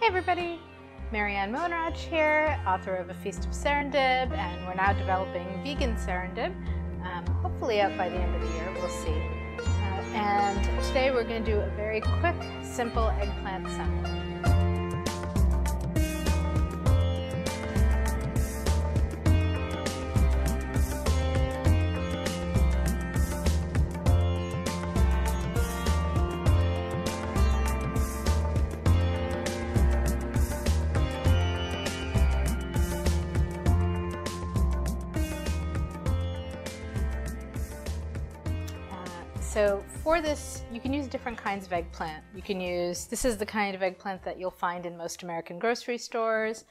Hey everybody, Mary Anne Mohanraj here, author of A Feast of Serendib, and we're now developing vegan serendib. Um, hopefully out by the end of the year, we'll see. Uh, and today we're going to do a very quick, simple eggplant salad. Different kinds of eggplant. You can use, this is the kind of eggplant that you'll find in most American grocery stores.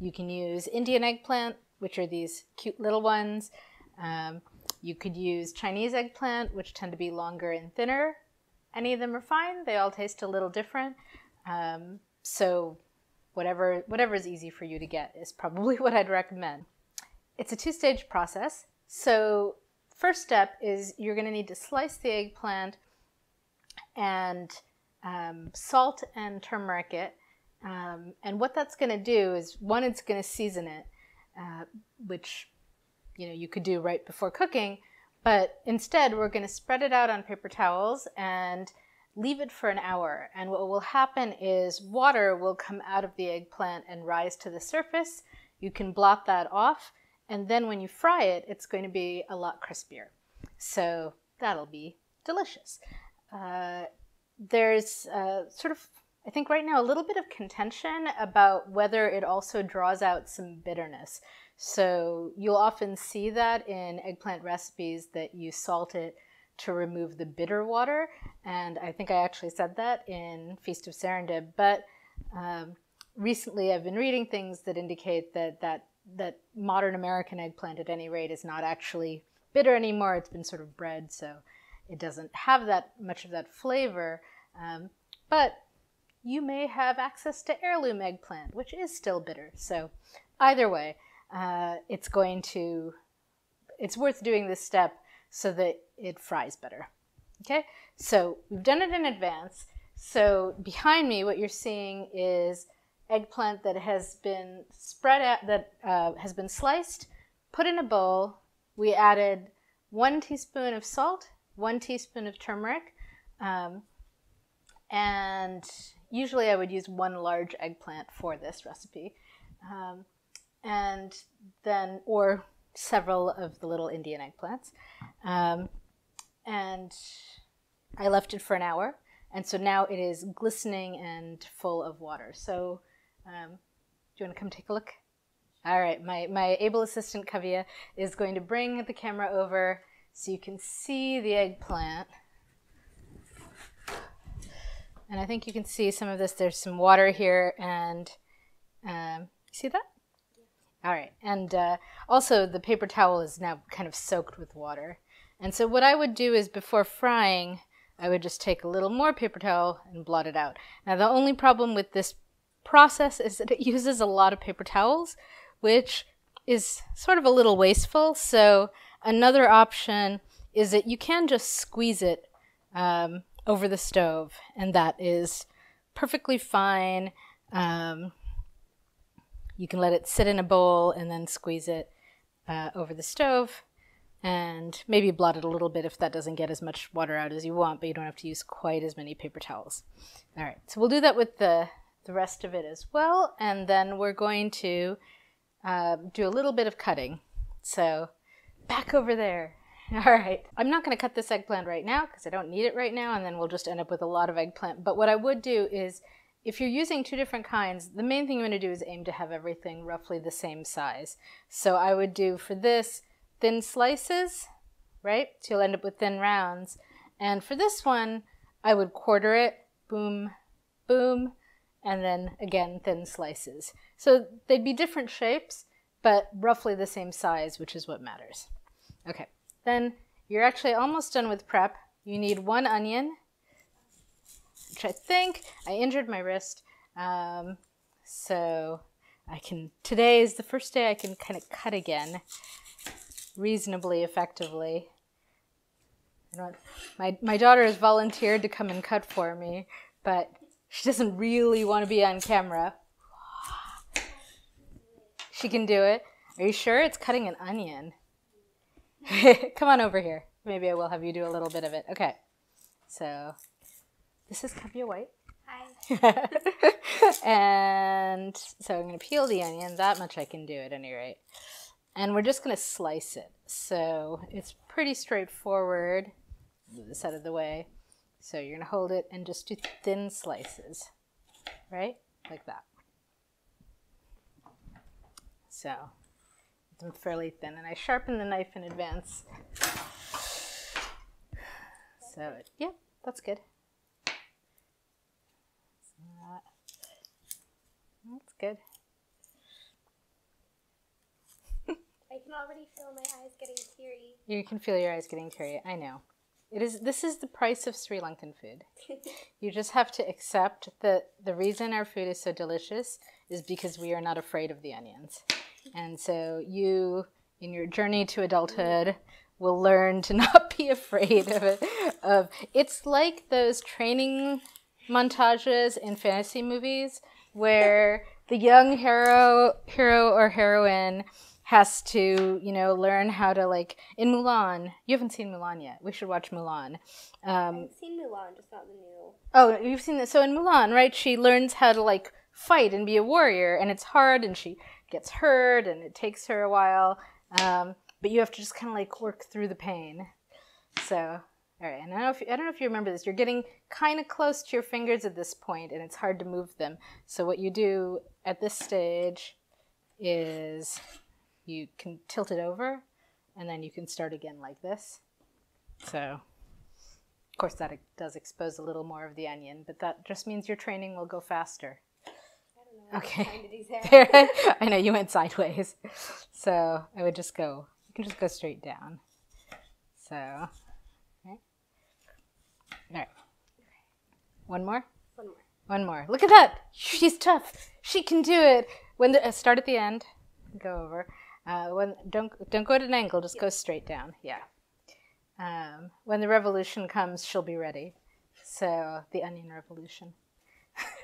You can use Indian eggplant, which are these cute little ones. Um, you could use Chinese eggplant, which tend to be longer and thinner. Any of them are fine. They all taste a little different. Um, so whatever, whatever is easy for you to get is probably what I'd recommend. It's a two-stage process. So First step is you're going to need to slice the eggplant and um, salt and turmeric it. Um, and what that's going to do is one, it's going to season it, uh, which you know you could do right before cooking. But instead, we're going to spread it out on paper towels and leave it for an hour. And what will happen is water will come out of the eggplant and rise to the surface. You can blot that off and then when you fry it, it's going to be a lot crispier. So that'll be delicious. Uh, there's uh, sort of, I think right now, a little bit of contention about whether it also draws out some bitterness. So you'll often see that in eggplant recipes that you salt it to remove the bitter water. And I think I actually said that in Feast of Serendib. But um, recently I've been reading things that indicate that that that modern American eggplant, at any rate, is not actually bitter anymore. It's been sort of bred, so it doesn't have that much of that flavor. Um, but you may have access to heirloom eggplant, which is still bitter. So either way, uh, it's going to, it's worth doing this step so that it fries better. Okay, so we've done it in advance. So behind me, what you're seeing is eggplant that has been spread out, that uh, has been sliced, put in a bowl. We added one teaspoon of salt, one teaspoon of turmeric, um, and usually I would use one large eggplant for this recipe. Um, and then, or several of the little Indian eggplants. Um, and I left it for an hour. And so now it is glistening and full of water. So um, do you want to come take a look? All right, my, my able assistant Kavya is going to bring the camera over so you can see the eggplant. And I think you can see some of this. There's some water here and um, see that? All right, and uh, also the paper towel is now kind of soaked with water. And so what I would do is before frying, I would just take a little more paper towel and blot it out. Now the only problem with this process is that it uses a lot of paper towels, which is sort of a little wasteful. So another option is that you can just squeeze it um, over the stove, and that is perfectly fine. Um, you can let it sit in a bowl and then squeeze it uh, over the stove and maybe blot it a little bit if that doesn't get as much water out as you want, but you don't have to use quite as many paper towels. All right, so we'll do that with the the rest of it as well. And then we're going to uh, do a little bit of cutting. So back over there. All right. I'm not going to cut this eggplant right now because I don't need it right now, and then we'll just end up with a lot of eggplant. But what I would do is, if you're using two different kinds, the main thing you want to do is aim to have everything roughly the same size. So I would do for this thin slices, right? So you'll end up with thin rounds. And for this one, I would quarter it, boom, boom, and then again thin slices. So they'd be different shapes, but roughly the same size, which is what matters. Okay, then you're actually almost done with prep. You need one onion, which I think I injured my wrist. Um, so I can, today is the first day I can kind of cut again reasonably effectively. My, my daughter has volunteered to come and cut for me, but She doesn't really want to be on camera. She can do it. Are you sure it's cutting an onion? Come on over here. Maybe I will have you do a little bit of it. Okay. So this is Kavya Whyte. Hi. and so I'm going to peel the onion. That much I can do at any rate. And we're just going to slice it. So it's pretty straightforward. Move this out of the way. So you're going to hold it and just do thin slices, right? Like that. So them fairly thin. And I sharpen the knife in advance. So, yeah, that's good. That's good. I can already feel my eyes getting teary. You can feel your eyes getting teary. I know. It is. This is the price of Sri Lankan food. you just have to accept that the reason our food is so delicious is because we are not afraid of the onions, and so you, in your journey to adulthood, will learn to not be afraid of it. Of it's like those training montages in fantasy movies where the young hero hero or heroine has to, you know, learn how to like in Mulan. You haven't seen Mulan yet. We should watch Mulan. Um, I've seen Mulan, just not the new. oh, you've seen this. So in Mulan, right? She learns how to like fight and be a warrior, and it's hard, and she gets hurt, and it takes her a while. Um, but you have to just kind of like work through the pain. So, all right. And I don't know if I don't know if you remember this. You're getting kind of close to your fingers at this point, and it's hard to move them. So what you do at this stage is you can tilt it over, and then you can start again like this. So, of course, that does expose a little more of the onion, but that just means your training will go faster. I don't know. Okay. Kind of these hair. I know you went sideways. So I would just go, you can just go straight down. So, okay. All right. One more? One more. One more. Look at that. She's tough. She can do it. When the, uh, start at the end, go over. Uh, when don't don't go at an angle. Just go straight down. Yeah. Um, when the revolution comes, she'll be ready. So the onion revolution.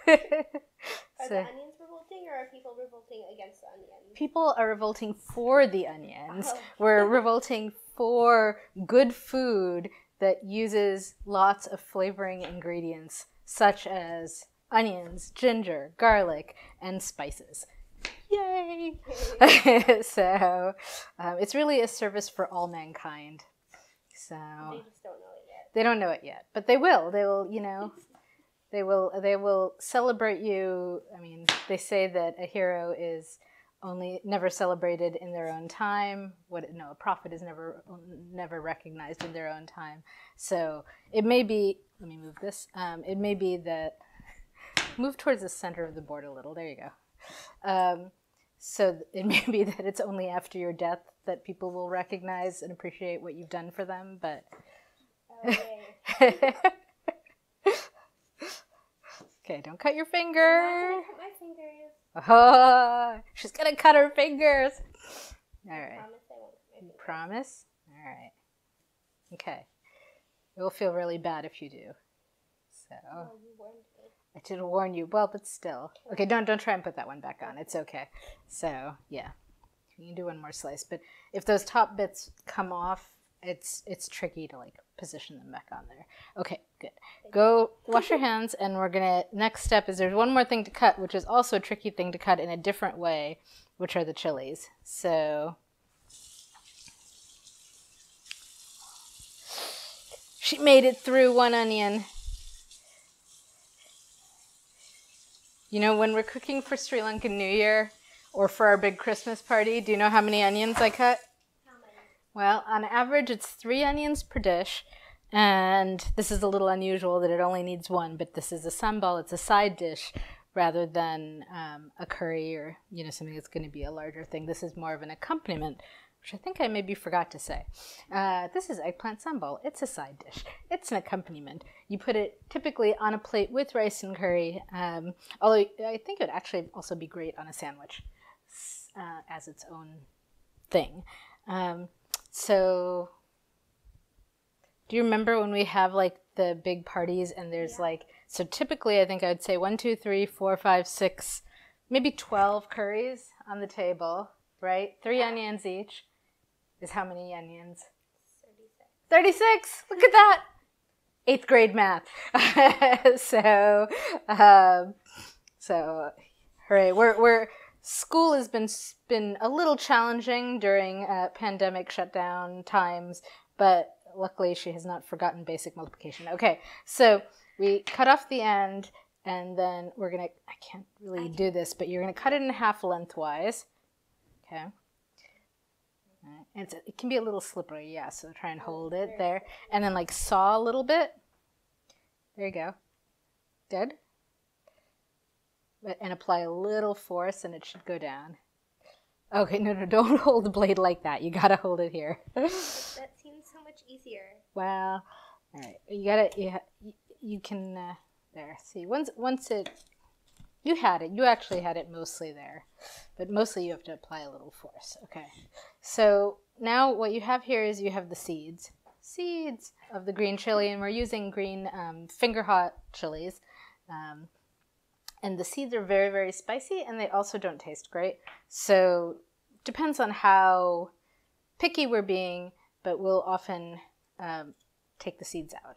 Are So- the onions revolting, or are people revolting against the onions? people are revolting for the onions. Oh. We're revolting for good food that uses lots of flavoring ingredients such as onions, ginger, garlic, and spices. Yay! so um, it's really a service for all mankind. So They just don't know it yet. they don't know it yet, but they will. They will, you know, they will. They will celebrate you. I mean, they say that a hero is only never celebrated in their own time. What? No, a prophet is never never recognized in their own time. So it may be. Let me move this. Um, it may be that move towards the center of the board a little. There you go. Um, so it may be that it's only after your death that people will recognize and appreciate what you've done for them, but. Yay. okay, don't cut your I'm finger. cut my fingers. Oh, she's gonna cut her fingers. All right. I promise I won't cut my You fingers. promise? All right. Okay. It will feel really bad if you do. So Oh, you warned me. I did warn you. Well, but still. Okay, don't don't try and put that one back on. It's okay. So yeah, you can do one more slice. But if those top bits come off, it's it's tricky to like position them back on there. Okay, good. Go wash your hands, and we're gonna. Next step is there's one more thing to cut, which is also a tricky thing to cut in a different way, which are the chilies. So. She made it through one onion. You know, when we're cooking for Sri Lankan New Year or for our big Christmas party, do you know how many onions I cut? Well, on average, it's three onions per dish. And this is a little unusual that it only needs one, but this is a sambol, it's a side dish rather than um, a curry or, you know, something that's going to be a larger thing. This is more of an accompaniment, which I think I maybe forgot to say. Uh, this is eggplant sambol. It's a side dish. It's an accompaniment. You put it typically on a plate with rice and curry, um, although I think it would actually also be great on a sandwich uh, as its own thing. Um, so, do you remember when we have like the big parties and there's like So typically, I think I'd say one, two, three, four, five, six, maybe 12 curries on the table, right? Three onions each is how many onions? 36. 36! Look at that! Eighth grade math. so, um, so, hooray. We're, we're, school has been, been a little challenging during uh, pandemic shutdown times, but luckily she has not forgotten basic multiplication. Okay, so we cut off the end and then we're gonna, I can't really do this, but you're gonna cut it in half lengthwise. Okay. And it's, it can be a little slippery, yeah, so try and hold it there. And then like saw a little bit. There you go. Good. But- And apply a little force and it should go down. Okay, no, no, don't hold the blade like that. You gotta hold it here. That seems so much easier. Well, all right. You gotta. You, ha- you, you can. Uh, there. See, once once it, you had it. You actually had it mostly there, but mostly you have to apply a little force. Okay. So now what you have here is you have the seeds, seeds of the green chili, and we're using green um, finger hot chilies. Um, and the seeds are very very spicy, and they also don't taste great. So depends on how picky we're being, but we'll often um, take the seeds out.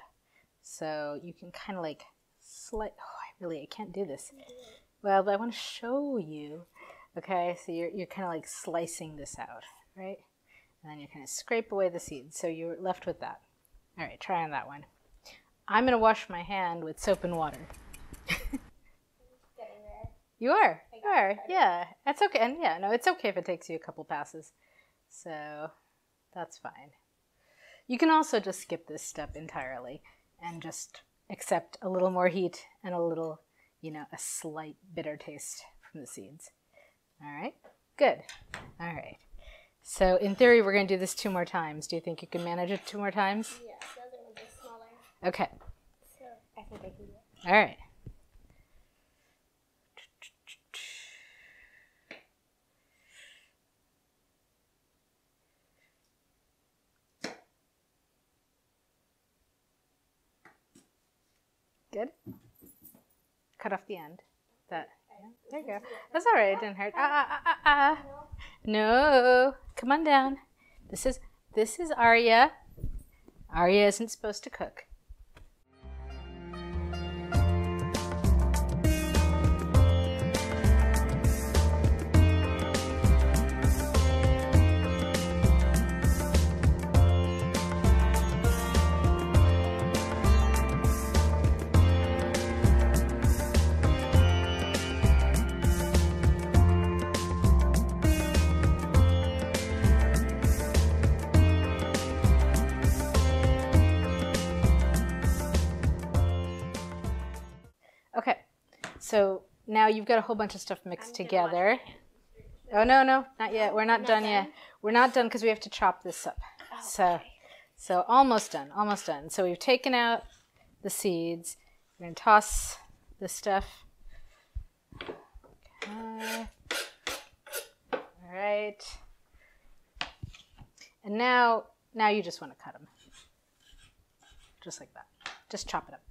So you can kind of like slice. Oh, I really I can't do this. Well, but I want to show you. Okay, so you're you're kind of like slicing this out, right? And then you're kind of scrape away the seeds. So you're left with that. All right, try on that one. I'm gonna wash my hand with soap and water. You are. You are. Yeah. That's okay. And yeah, no, it's okay if it takes you a couple passes. So that's fine. You can also just skip this step entirely and just accept a little more heat and a little, you know, a slight bitter taste from the seeds. All right. Good. All right. So in theory, we're going to do this two more times. Do you think you can manage it two more times? Yeah, the other ones smaller. Okay. So I think I can do it. All right. Good. Cut off the end. That. There you go. That's all right. It didn't hurt. Ah, ah, ah, ah, ah. No. Come on down. This is this is Arya. Arya isn't supposed to cook. So now you've got a whole bunch of stuff mixed together. Oh no, no, not yet. We're not, Not done, yet. We're not done because we have to chop this up. So, so almost done, almost done. So we've taken out the seeds. We're gonna toss the stuff. Okay. All right. And now, now you just want to cut them, just like that. Just chop it up.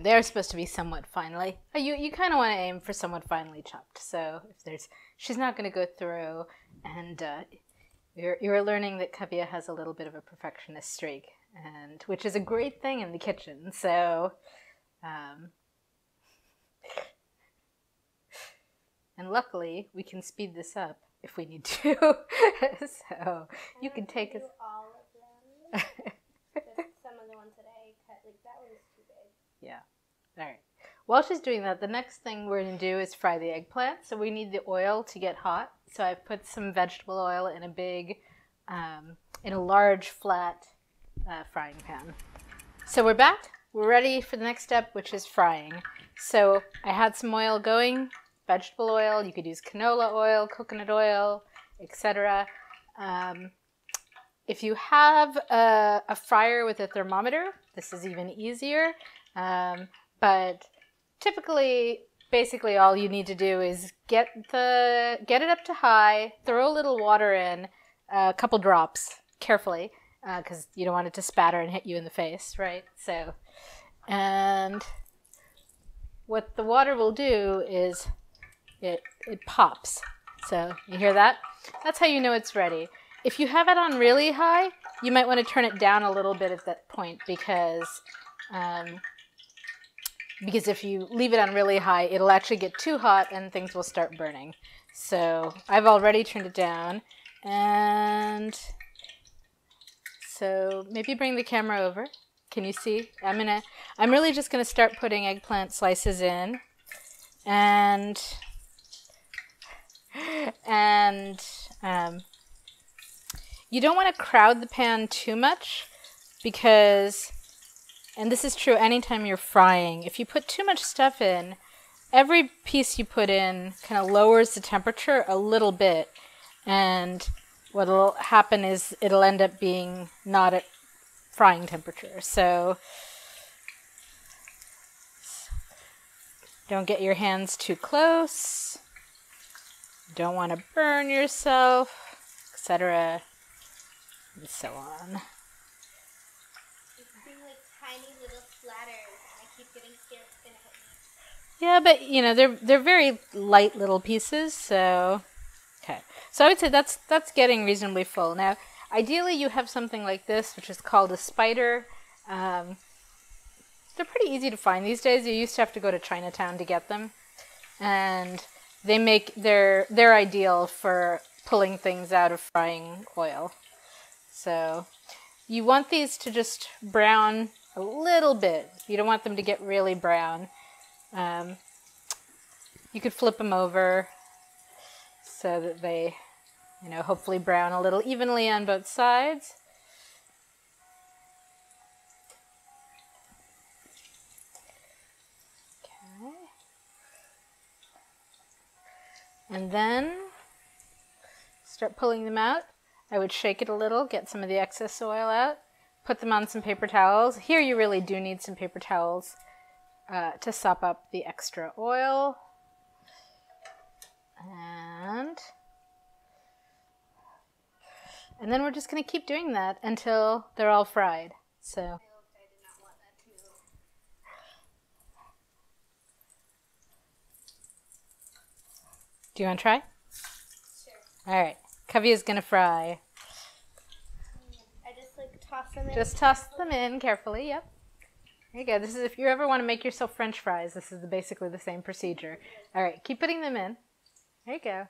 And they're supposed to be somewhat finely. You you kind of want to aim for somewhat finely chopped. So if there's, she's not going to go through, and uh, you're you're learning that Kavya has a little bit of a perfectionist streak, and which is a great thing in the kitchen. So, um, and luckily we can speed this up if we need to. so you can take us. all of them. Some of the ones that I cut, like that one was too big. Yeah. All right. While she's doing that, the next thing we're going to do is fry the eggplant. So we need the oil to get hot. So I've put some vegetable oil in a big, um, in a large flat uh, frying pan. So we're back. We're ready for the next step, which is frying. So I had some oil going vegetable oil. You could use canola oil, coconut oil, etc. Um, if you have a, a, fryer with a thermometer, this is even easier. Um, but typically, basically, all you need to do is get the get it up to high, throw a little water in, a couple drops carefully, because uh, you don't want it to spatter and hit you in the face, right? So, and what the water will do is it it pops. So you hear that? That's how you know it's ready. If you have it on really high, you might want to turn it down a little bit at that point because um, because if you leave it on really high, it'll actually get too hot and things will start burning. So I've already turned it down and so maybe bring the camera over. Can you see? I'm gonna, I'm really just gonna start putting eggplant slices in and, and um, you don't want to crowd the pan too much because, and this is true anytime you're frying, if you put too much stuff in, every piece you put in kind of lowers the temperature a little bit and what'll happen is it'll end up being not at frying temperature. So don't get your hands too close. Don't want to burn yourself, etc. and so on. Yeah, but you know they're they're very light little pieces, so Okay, so I would say that's that's getting reasonably full. Now, ideally, you have something like this, which is called a spider. Um, they're pretty easy to find these days. You used to have to go to Chinatown to get them, and they make they're they're ideal for pulling things out of frying oil. So you want these to just brown a little bit. You don't want them to get really brown. Um, you could flip them over so that they, you know, hopefully brown a little evenly on both sides. Okay. And then start pulling them out. I would shake it a little, get some of the excess oil out, put them on some paper towels. Here you really do need some paper towels uh, to sop up the extra oil. And, and then we're just going to keep doing that until they're all fried. So. Do you want to try? Sure. All right. Kavya is going to fry. I just like toss them in. Just toss them in carefully. Yep. There you go. This is if you ever want to make yourself French fries. This is the, basically the same procedure. All right. Keep putting them in. There you go.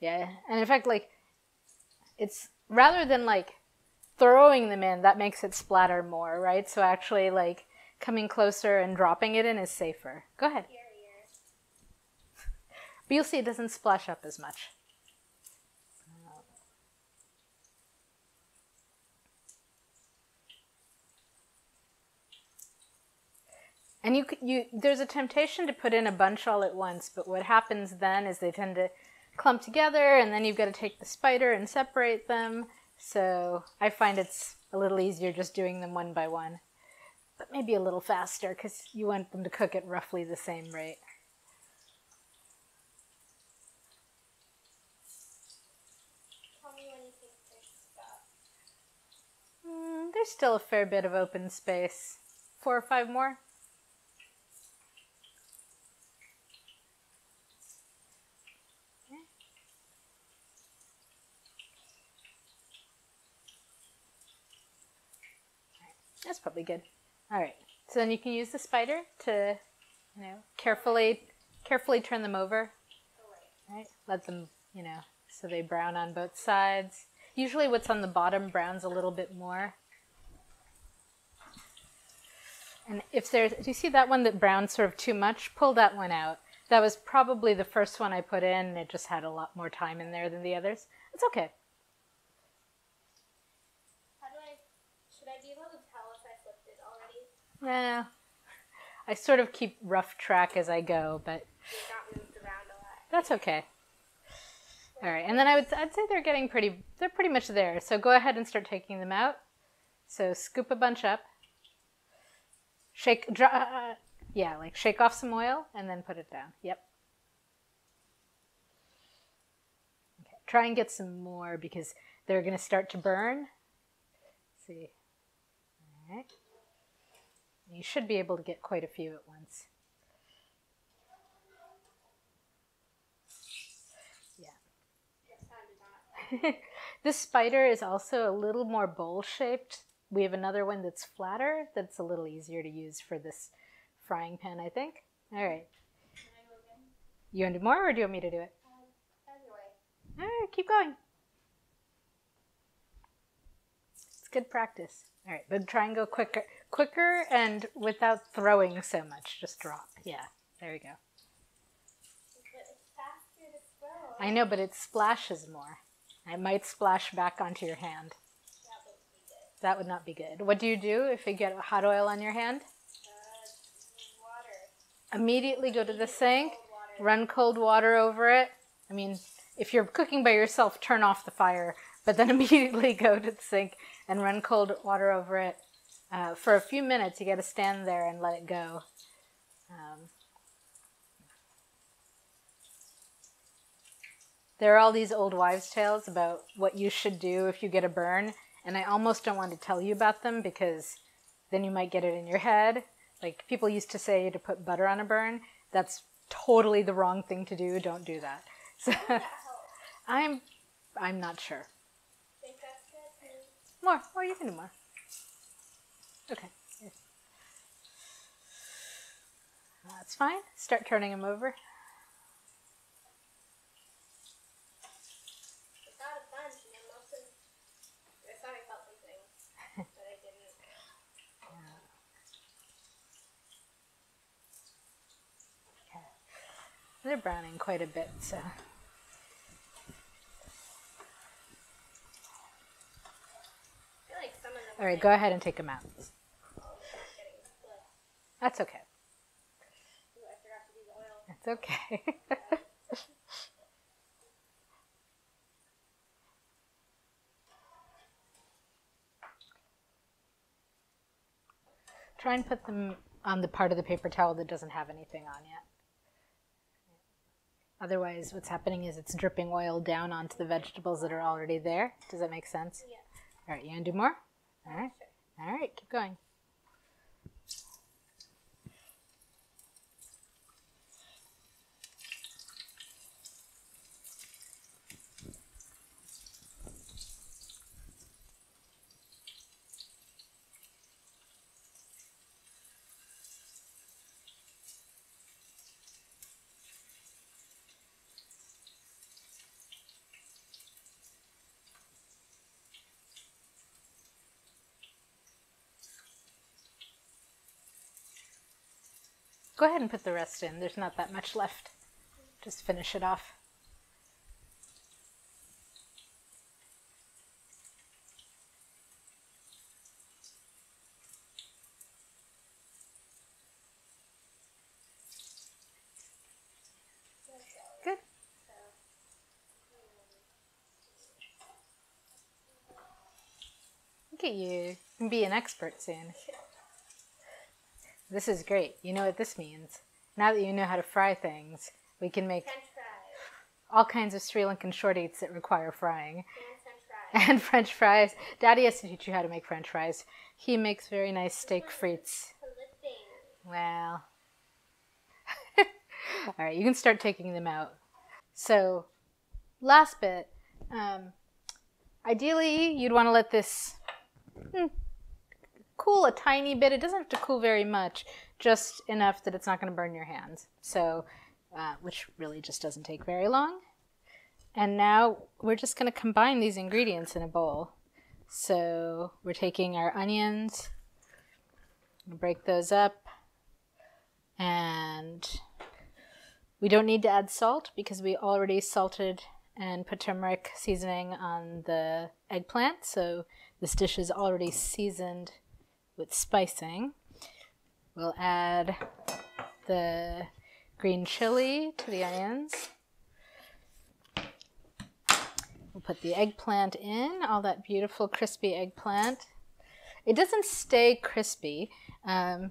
Yeah, and in fact, like, it's rather than like throwing them in, that makes it splatter more, right? So actually, like, coming closer and dropping it in is safer. Go ahead. But you'll see it doesn't splash up as much. And you, you, there's a temptation to put in a bunch all at once, but what happens then is they tend to clump together, and then you've got to take the spider and separate them. So I find it's a little easier just doing them one by one, but maybe a little faster because you want them to cook at roughly the same rate. Mm, there's still a fair bit of open space. Four or five more? That's probably good. All right. So then you can use the spider to, you know, carefully, carefully turn them over. Right. Let them, you know, so they brown on both sides. Usually what's on the bottom browns a little bit more. And if there's, do you see that one that browned sort of too much? Pull that one out. That was probably the first one I put in. It just had a lot more time in there than the others. It's okay. Yeah. I sort of keep rough track as I go, but. got moved around That's okay. All right, and then I would I'd say they're getting pretty they're pretty much there. So go ahead and start taking them out. So scoop a bunch up. Shake, dry, uh, yeah, like shake off some oil and then put it down. Yep. Okay, try and get some more because they're going to start to burn. Let's see. All right. You should be able to get quite a few at once. Yeah. this spider is also a little more bowl shaped. We have another one that's flatter that's a little easier to use for this frying pan, I think. All right. You want to do more or do you want me to do it? Anyway. All right, keep going. It's good practice. All right, but try and go quicker, quicker and without throwing so much. Just drop. Yeah, there we go. I know, but it splashes more. It might splash back onto your hand. That would not be good. What do you do if you get hot oil on your hand? Uh, Immediately go to the sink, run cold water over it. I mean, if you're cooking by yourself, turn off the fire, but then immediately go to the sink and run cold water over it. Uh, for a few minutes, you got to stand there and let it go. Um, There are all these old wives' tales about what you should do if you get a burn, and I almost don't want to tell you about them because then you might get it in your head. Like people used to say to put butter on a burn. That's totally the wrong thing to do. Don't do that. So I'm I'm not sure. More. More. You can do more. Okay. That's fine. Start turning them over. They're browning quite a bit, so. All right, go ahead and take them out. That's okay. That's okay. Try and put them on the part of the paper towel that doesn't have anything on yet. Otherwise, what's happening is it's dripping oil down onto the vegetables that are already there. Does that make sense? Yeah. All right, you want to do more? All right. All right, keep going. Go ahead and put the rest in. There's not that much left. Just finish it off. Good. Look at you. Be an expert soon. This is great. You know what this means. Now that you know how to fry things, we can make all kinds of Sri Lankan short eats that require frying. And French fries. And French fries. Daddy has to teach you how to make French fries. He makes very nice steak frites. Well. all right, you can start taking them out. So, last bit. Um, ideally, you'd want to let this hmm, cool a tiny bit. It doesn't have to cool very much, just enough that it's not going to burn your hands. So, uh, which really just doesn't take very long. And now we're just going to combine these ingredients in a bowl. So we're taking our onions, break those up, and we don't need to add salt because we already salted and put turmeric seasoning on the eggplant. So this dish is already seasoned with spicing. We'll add the green chili to the onions. We'll put the eggplant in, all that beautiful crispy eggplant. It doesn't stay crispy. Um,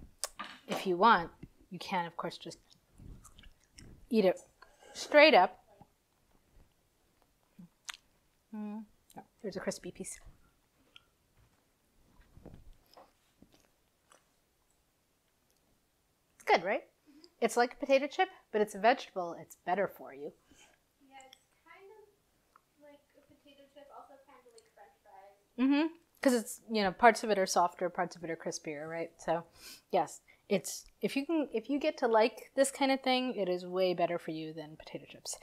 if you want, you can, of course, just eat it straight up. Mm. Oh, there's a crispy piece. Good, right? It's like a potato chip, but it's a vegetable. It's better for you. Yeah, it's kind of like a potato chip, also kind of like French fries. Mm-hmm. Because it's you know parts of it are softer, parts of it are crispier, right? So, yes, it's if you can if you get to like this kind of thing, it is way better for you than potato chips.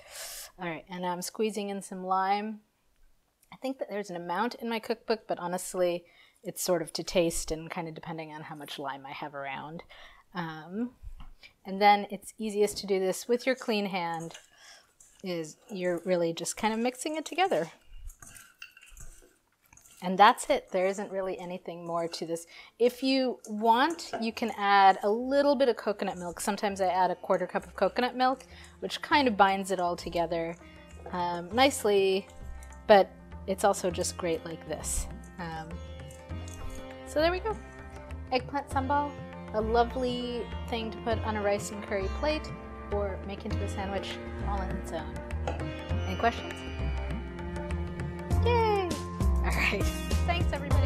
All right, and I'm squeezing in some lime. I think that there's an amount in my cookbook, but honestly, it's sort of to taste and kind of depending on how much lime I have around. Um, and then it's easiest to do this with your clean hand. Is you're really just kind of mixing it together. And that's it. There isn't really anything more to this. If you want, you can add a little bit of coconut milk. Sometimes I add a quarter cup of coconut milk, which kind of binds it all together um, nicely, but it's also just great like this. Um, so there we go. Eggplant sambol, a lovely thing to put on a rice and curry plate or make into a sandwich all on its own. Any questions? Mm-hmm. Yay! All right. Thanks, everybody.